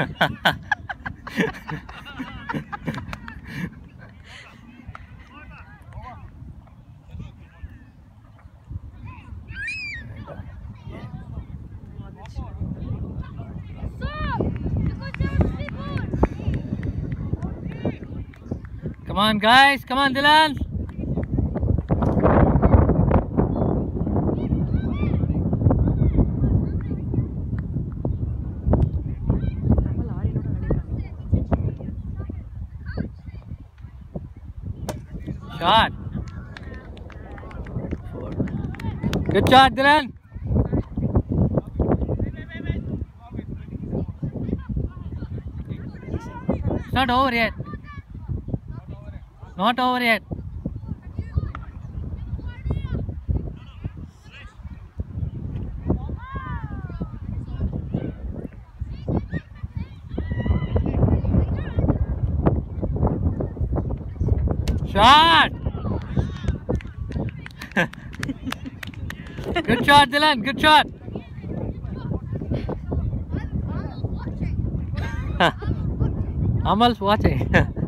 Come on, guys. Come on, Dylan. Shot. Four. Good shot, Dylan. It's not over yet. Not over yet. Shot! Good shot, Dylan. Good shot. Amal's watching.